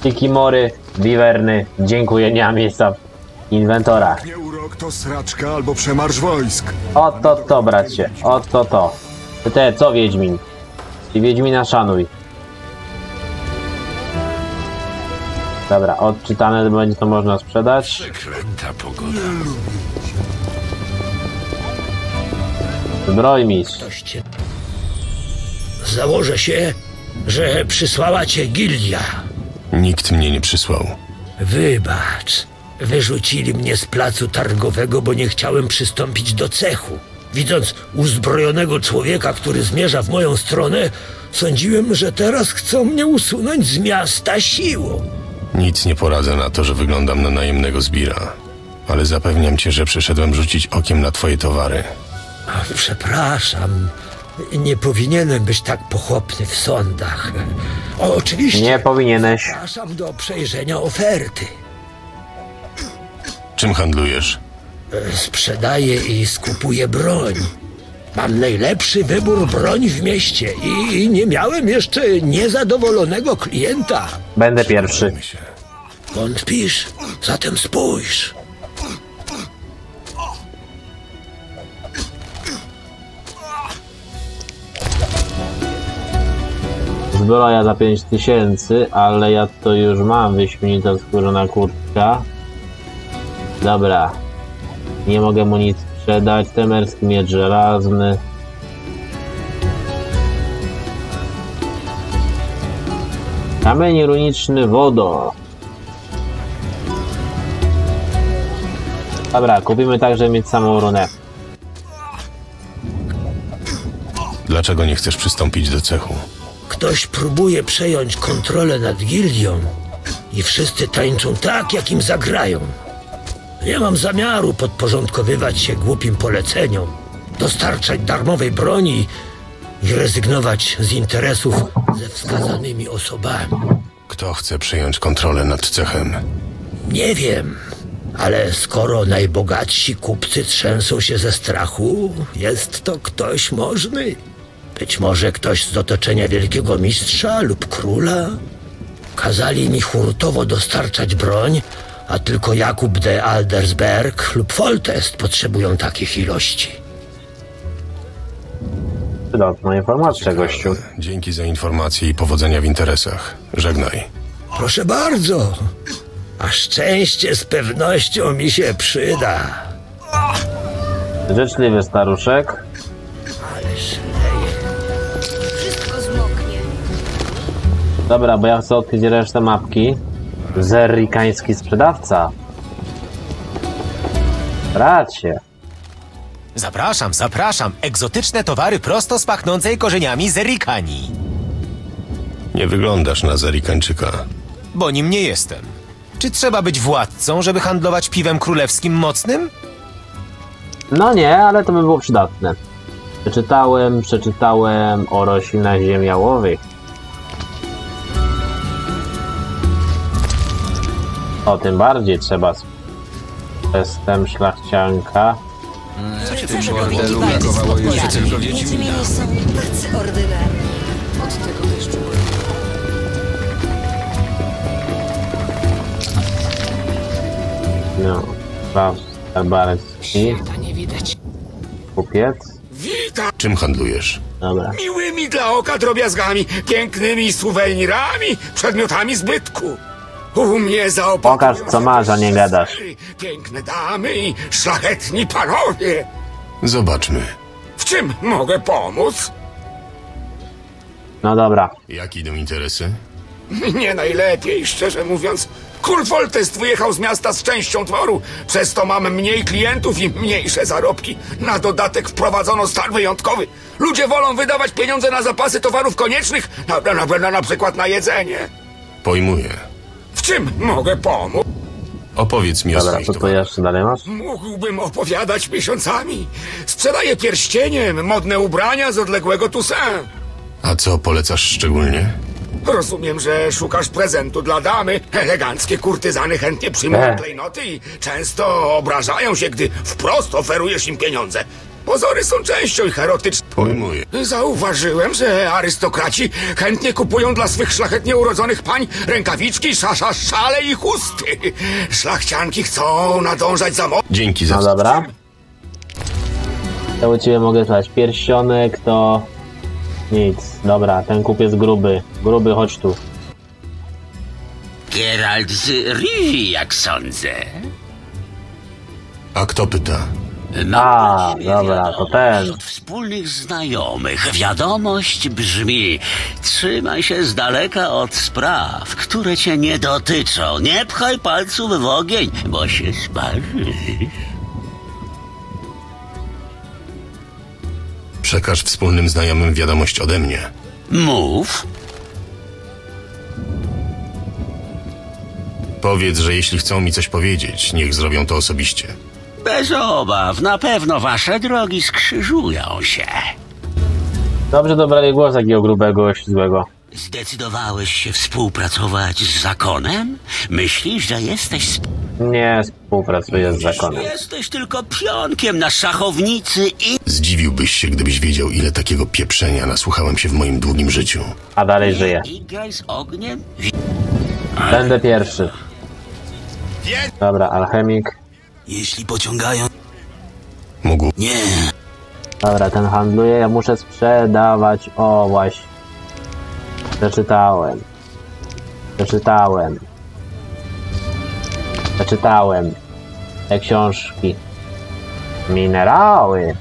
Tikimory. Wiwerny. Dziękuję, nie ma miejsca w inwentorach. Nie urok to sraczka albo przemarsz wojsk. Oto to, bracie. Oto to. Ty Te, co Wiedźmin? I Wiedźmina szanuj. Dobra, odczytane będzie to można sprzedać. Przeklęta pogoda. Zbrojmistrz. Założę się, że przysłała cię gildia. Nikt mnie nie przysłał. Wybacz. Wyrzucili mnie z placu targowego, bo nie chciałem przystąpić do cechu. Widząc uzbrojonego człowieka, który zmierza w moją stronę, sądziłem, że teraz chcą mnie usunąć z miasta siłą. Nic nie poradzę na to, że wyglądam na najemnego zbira. Ale zapewniam cię, że przyszedłem rzucić okiem na twoje towary. Przepraszam. Nie powinienem być tak pochopny w sądach. O, oczywiście. Nie powinieneś. Zapraszam do przejrzenia oferty. Czym handlujesz? Sprzedaję i skupuję broń. Mam najlepszy wybór broni w mieście i nie miałem jeszcze niezadowolonego klienta. Będę pierwszy. Wątpisz? Zatem spójrz. Zbroja za 5000, ale ja to już mam. Wyśmienita skórzana kurtka. Dobra. Nie mogę mu nic sprzedać. Temerski miecz żelazny. Kamień runiczny wodo. Dobra, kupimy tak, żeby mieć samą runę. Dlaczego nie chcesz przystąpić do cechu? Ktoś próbuje przejąć kontrolę nad gildią i wszyscy tańczą tak, jak im zagrają. Nie mam zamiaru podporządkowywać się głupim poleceniom, dostarczać darmowej broni i rezygnować z interesów ze wskazanymi osobami. Kto chce przejąć kontrolę nad cechem? Nie wiem, ale skoro najbogatsi kupcy trzęsą się ze strachu, jest to ktoś możny. Być może ktoś z otoczenia wielkiego mistrza lub króla. Kazali mi hurtowo dostarczać broń, a tylko Jakub de Aldersberg lub Foltest potrzebują takich ilości. Przydatna informacja, gościu. Dzięki za informacje i powodzenia w interesach. Żegnaj. Proszę bardzo. A szczęście z pewnością mi się przyda. Życzliwy staruszek. Wszystko zmoknie. Dobra, bo ja chcę odkryć resztę mapki. Zerrikański sprzedawca. Bracie. Zapraszam, zapraszam. Egzotyczne towary prosto z pachnącej korzeniami zerikani. Nie wyglądasz na Zerikańczyka. Bo nim nie jestem. Czy trzeba być władcą, żeby handlować piwem królewskim mocnym? No nie, ale to by było przydatne. Przeczytałem, przeczytałem o roślinach ziemiałowych. O, tym bardziej trzeba. z- Jestem szlachcianka. Co cię tu bordelu brakowało jeszcze tylko Wiedźmina? tacy ordynarni. Od tego deszczu. No, Barbarski. Nie widać. Kupiec. Witam! Czym handlujesz? Dobra. Miłymi dla oka drobiazgami, pięknymi suwenirami, przedmiotami zbytku. U mnie zaopatrują Pokaż co masz, a nie gadasz. piękne damy i szlachetni panowie. Zobaczmy. W czym mogę pomóc? No dobra. Jak idą interesy? Nie najlepiej, szczerze mówiąc. Król Foltest wyjechał z miasta z częścią dworu, przez to mamy mniej klientów i mniejsze zarobki. Na dodatek wprowadzono stan wyjątkowy. Ludzie wolą wydawać pieniądze na zapasy towarów koniecznych, na, na, na, na przykład na jedzenie. Pojmuję. W czym mogę pomóc? Opowiedz mi o Dobra, swoich co tu towarach. jeszcze dalej masz? Mógłbym opowiadać miesiącami. Sprzedaję pierścienie, modne ubrania z odległego Toussaint. A co polecasz szczególnie? Rozumiem, że szukasz prezentu dla damy. Eleganckie kurtyzany chętnie przyjmują E. klejnoty i często obrażają się, gdy wprost oferujesz im pieniądze. Pozory są częścią ich erotycznych. Pojmuję. Zauważyłem, że arystokraci chętnie kupują dla swych szlachetnie urodzonych pań rękawiczki, szasza, szale i chusty. Szlachcianki chcą nadążać za mo... Dzięki za No dobra. To u ciebie mogę spać. Pierścionek to... Nic. Dobra, ten kup jest gruby. Gruby, chodź tu. Geralt z Rivi, jak sądzę. A kto pyta? A, dobra, to ten. Od wspólnych znajomych wiadomość brzmi: trzymaj się z daleka od spraw, które cię nie dotyczą. Nie pchaj palców w ogień, bo się sparzysz. Przekaż wspólnym znajomym wiadomość ode mnie. Mów. Powiedz, że jeśli chcą mi coś powiedzieć, niech zrobią to osobiście. Bez obaw, na pewno wasze drogi skrzyżują się. Dobrze dobrali głos takiego grubego, ślizłego. Zdecydowałeś się współpracować z zakonem? Myślisz, że jesteś sp- Nie współpracuję z zakonem. Jesteś tylko pionkiem na szachownicy i... Zdziwiłbyś się, gdybyś wiedział, ile takiego pieprzenia nasłuchałem się w moim długim życiu. A dalej ogniem? Będę pierwszy. Dobra, alchemik. Jeśli pociągają... Mógł. Nie. Dobra, ten handluje, ja muszę sprzedawać. O, właśnie. Przeczytałem. Przeczytałem. Przeczytałem. Te książki. Minerały.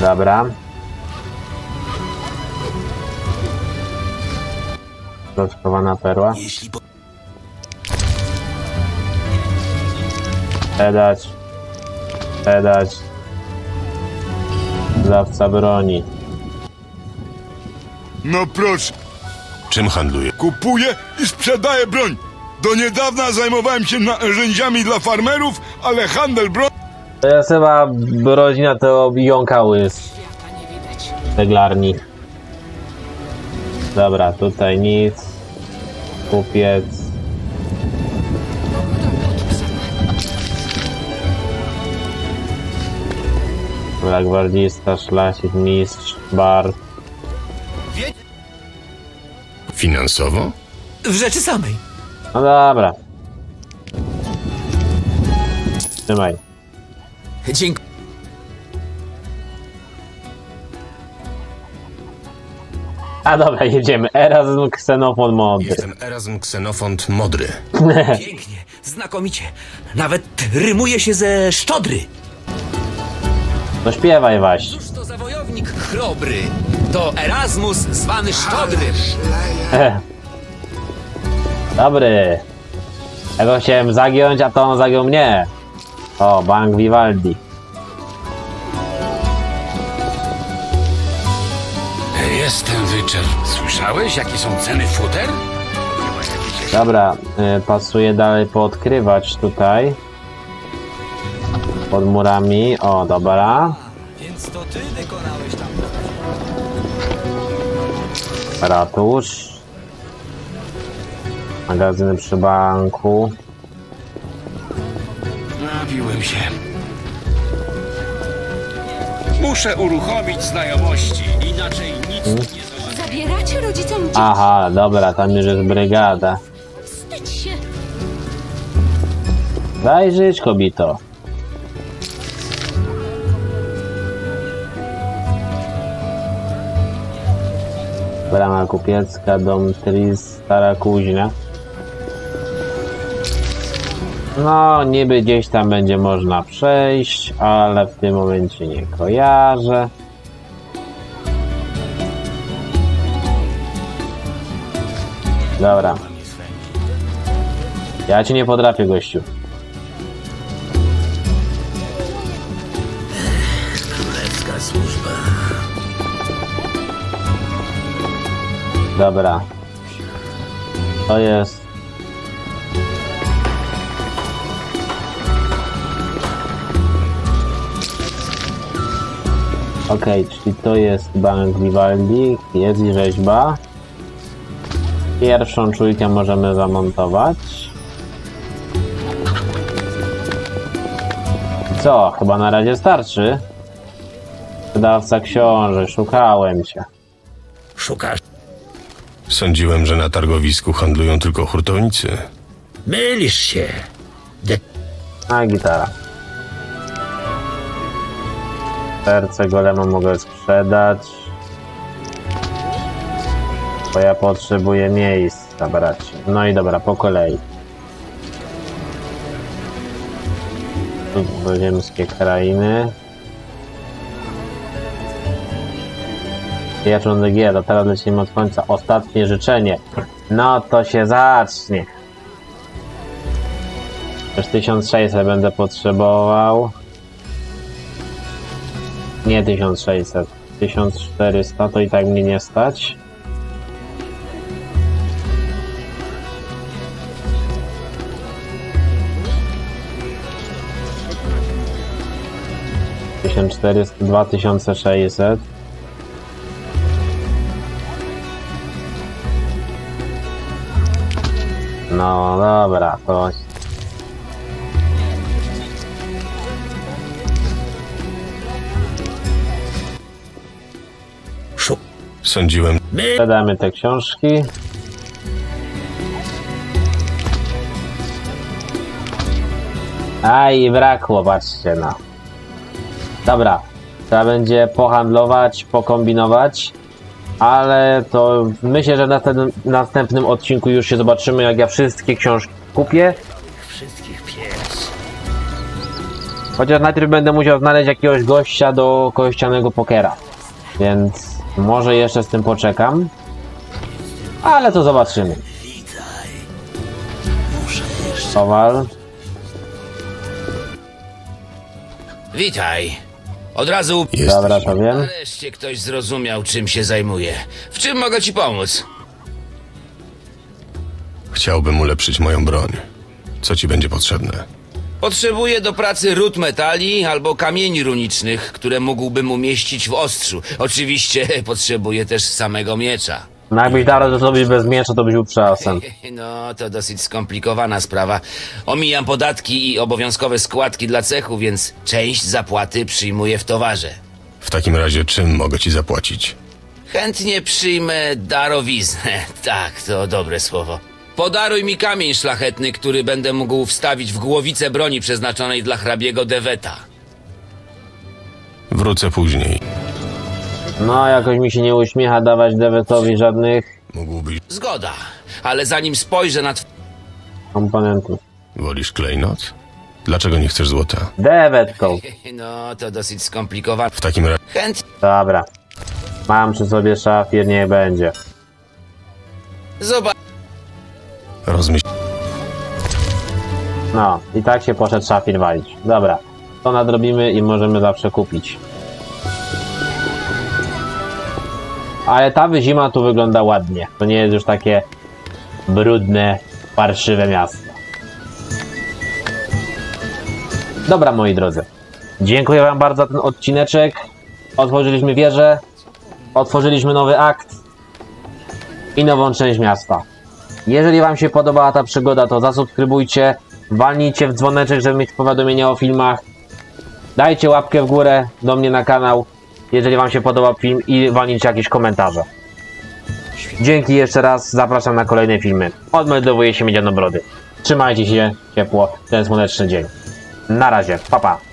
Dobra. Rozchowana perła. Jeśli po... Sprzedać. Sprzedać. Dawca broni. No proszę, Czym handluję? kupuję i sprzedaję broń. Do niedawna zajmowałem się narzędziami dla farmerów, ale handel broni... To jest chyba rodzina to jąkały z ceglarni. Dobra, tutaj nic. Kupiec. Dobra, gwardzista, szlachcic, mistrz, bar. Finansowo? W rzeczy samej. No dobra. Trzymaj. Dziękuję. A dobra, jedziemy. Erasm Xenofon Mod. Jestem Erasm Xenofont Modry. Pięknie, znakomicie. Nawet rymuje się ze szczodry. To śpiewaj właśnie. Cóż to za wojownik chrobry? To Erasmus zwany Szczodry. Dobry. Ja go chciałem zagiąć, a to on zagiął mnie. O, Bank Vivaldi. Jestem wyczer. Słyszałeś, jakie są ceny futer? Dobra, y, pasuje dalej poodkrywać tutaj. Pod murami. O, dobra. Więc to ty wykonałeś tam. Ratusz. Magazyny przy banku. Napiłem się. Muszę uruchomić znajomości, inaczej nic Hmm? nie zobaczę. Zabieracie rodzicom dzieci. Aha, dobra, tam już jest brygada. Wstydź się. Daj żyć, kobito. Brama kupiecka, dom Tris, stara kuźnia. No, niby gdzieś tam będzie można przejść, ale w tym momencie nie kojarzę. Dobra. Ja ci nie potrafię, gościu. Królewska służba. Dobra. To jest. Okej, czyli to jest bank Vivaldi, jest i rzeźba. Pierwszą czujkę możemy zamontować. Co? Chyba na razie starczy. Wydawca książek, szukałem cię. Szukasz? Sądziłem, że na targowisku handlują tylko hurtownicy. Mylisz się. De A gitara. Serce golema mogę sprzedać. Bo ja potrzebuję miejsca, bracie. No i dobra, po kolei. Cudzoziemskie krainy. Jaczątek G, to teraz lecimy od końca. Ostatnie życzenie. No to się zacznie. Już 1600 będę potrzebował. Nie 1600. 1400 to i tak mnie nie stać. Czterysta, dwa tysiące sześćset. No dobra, to Sądziłem. Sprzedamy te książki. A i brakło, patrzcie no. Dobra, trzeba będzie pohandlować, pokombinować, ale to myślę, że na ten następnym odcinku już się zobaczymy, jak ja wszystkie książki kupię. wszystkich pies. Chociaż najpierw będę musiał znaleźć jakiegoś gościa do kościanego pokera. Więc może jeszcze z tym poczekam. Ale to zobaczymy. Kowal. Witaj. Od razu... Dobra, to wiem. Nareszcie ktoś zrozumiał, czym się zajmuje. W czym mogę ci pomóc? Chciałbym ulepszyć moją broń. Co ci będzie potrzebne? Potrzebuję do pracy ród metali albo kamieni runicznych, które mógłbym umieścić w ostrzu. Oczywiście potrzebuję też samego miecza. No jakbyś dał to zrobić bez miecza, to byś był przeasem. No, to dosyć skomplikowana sprawa. Omijam podatki i obowiązkowe składki dla cechu, więc część zapłaty przyjmuję w towarze. W takim razie czym mogę ci zapłacić? Chętnie przyjmę darowiznę. Tak, to dobre słowo. Podaruj mi kamień szlachetny, który będę mógł wstawić w głowicę broni przeznaczonej dla hrabiego Deweta. Wrócę później. No, jakoś mi się nie uśmiecha dawać Dewetowi żadnych Mógłbyś... Zgoda, ale zanim spojrzę na tw- komponentów. Wolisz klejnot? Dlaczego nie chcesz złota? Dewetką. No, to dosyć skomplikowane. W takim razie... Chęt... Dobra. Mam przy sobie szafir, niech będzie. Zobacz... Rozmyśl... No, i tak się poszedł szafir walić. Dobra. To nadrobimy i możemy zawsze kupić. Ale ta wyzima tu wygląda ładnie. To nie jest już takie brudne, parszywe miasto. Dobra, moi drodzy. Dziękuję wam bardzo za ten odcineczek. Otworzyliśmy wieżę. Otworzyliśmy nowy akt. I nową część miasta. Jeżeli wam się podobała ta przygoda, to zasubskrybujcie. Walnijcie w dzwoneczek, żeby mieć powiadomienia o filmach. Dajcie łapkę w górę do mnie na kanał, jeżeli wam się podobał film i walnijcie jakieś komentarze. Dzięki jeszcze raz, zapraszam na kolejne filmy. Odmeldowuję się Miedzianobrody. Trzymajcie się ciepło, ten słoneczny dzień. Na razie, pa pa.